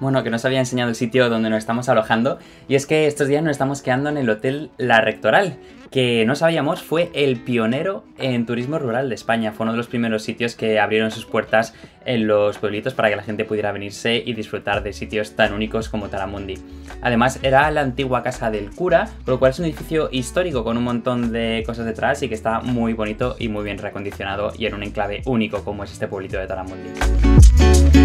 bueno, que nos había enseñado el sitio donde nos estamos alojando, y es que estos días nos estamos quedando en el Hotel La Rectoral, que no sabíamos fue el pionero en turismo rural de España, fue uno de los primeros sitios que abrieron sus puertas en los pueblitos para que la gente pudiera venirse y disfrutar de sitios tan únicos como Taramundi. Además, era la antigua casa del cura, por lo cual es un edificio histórico con un montón de cosas detrás y que está muy bonito y muy bien recondicionado y en un enclave único como es este pueblito de Taramundi.